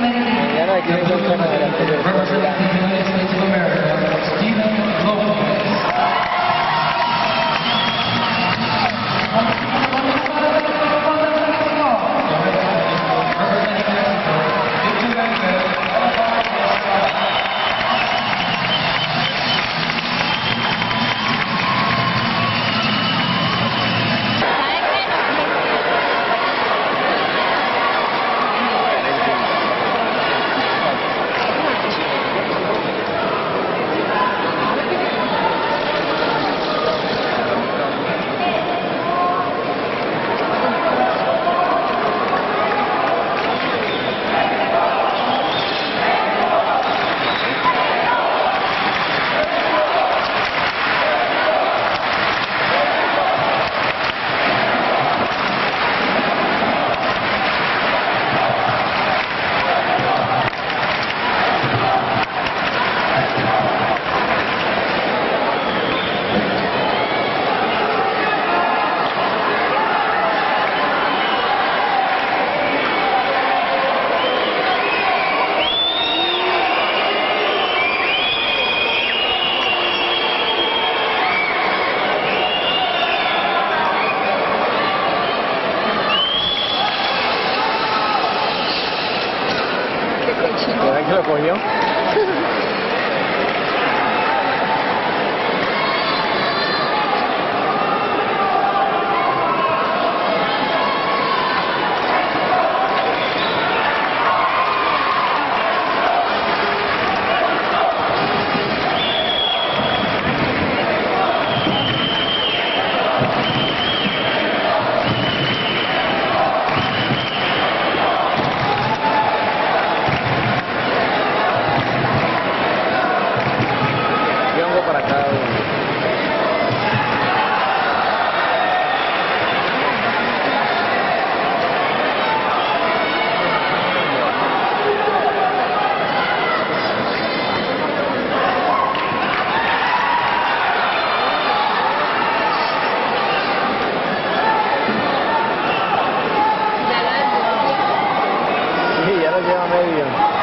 many. down medium.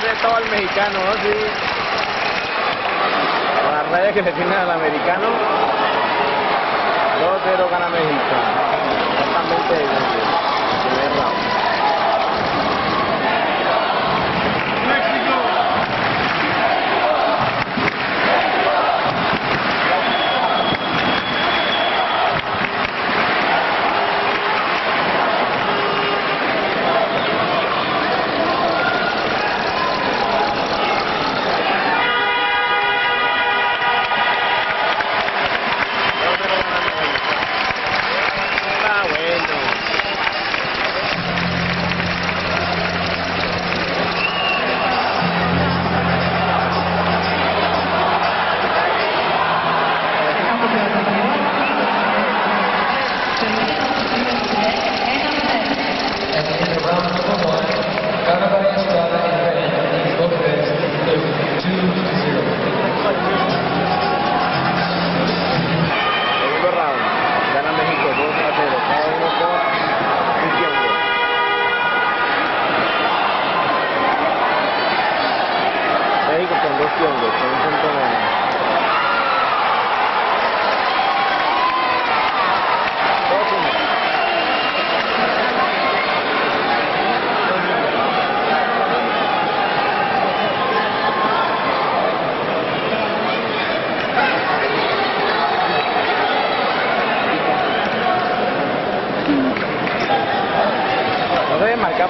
De todo al mexicano, ¿no? Sí. Con las redes que le tienen al americano. 2-0 gana México. Exactamente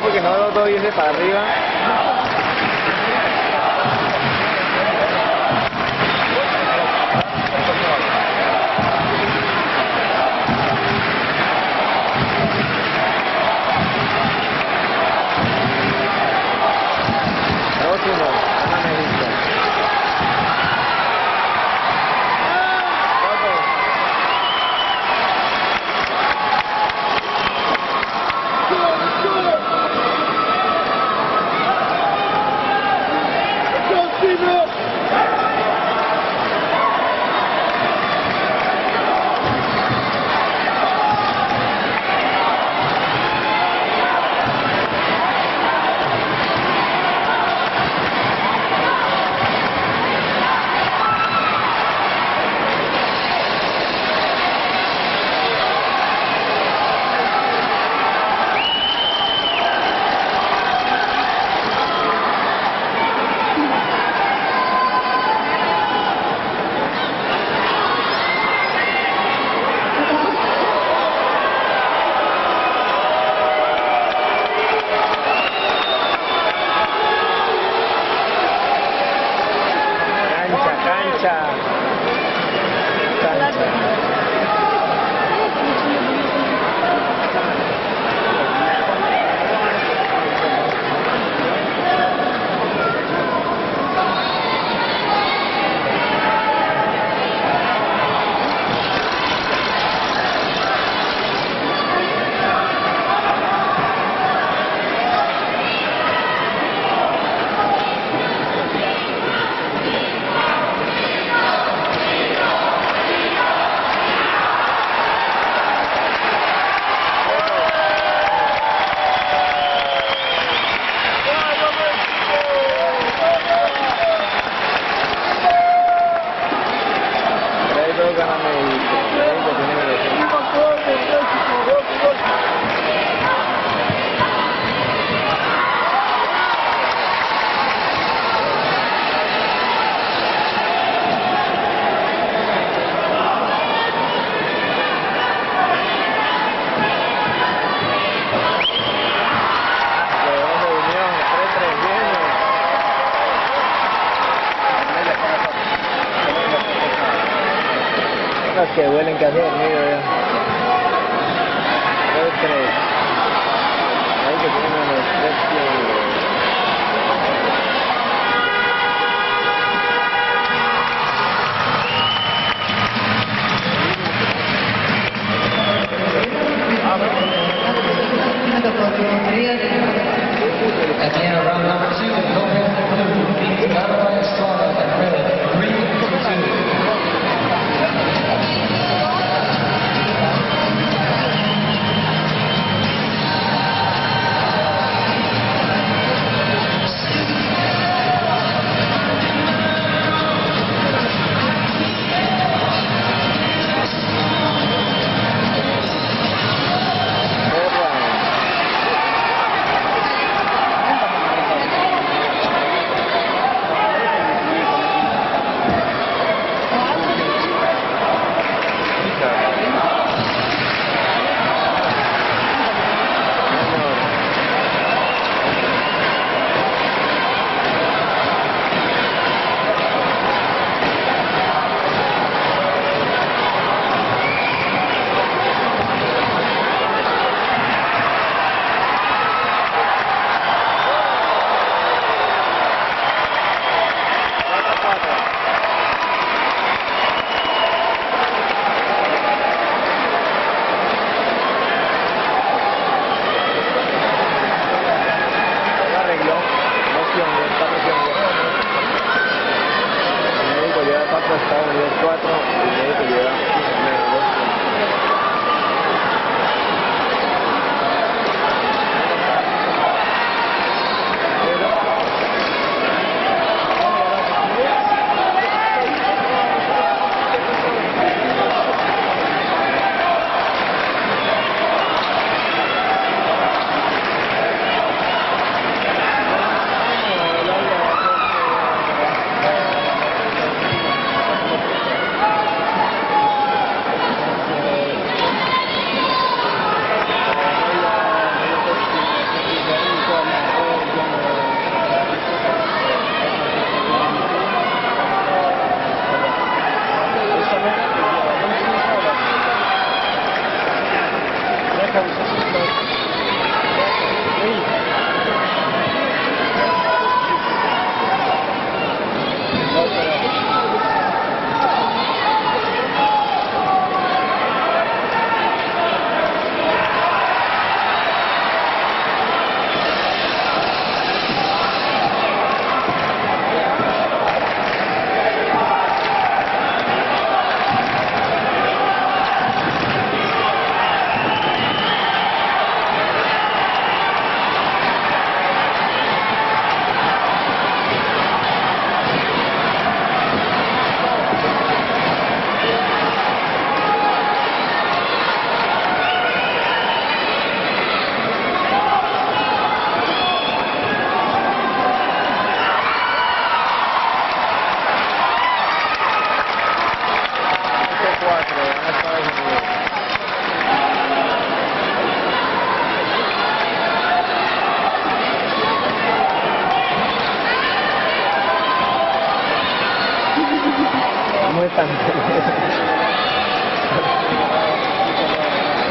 porque no lo doy ese para arriba. que duelen que has dormido.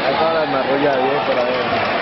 Hay todas las marrullas bien por ahí.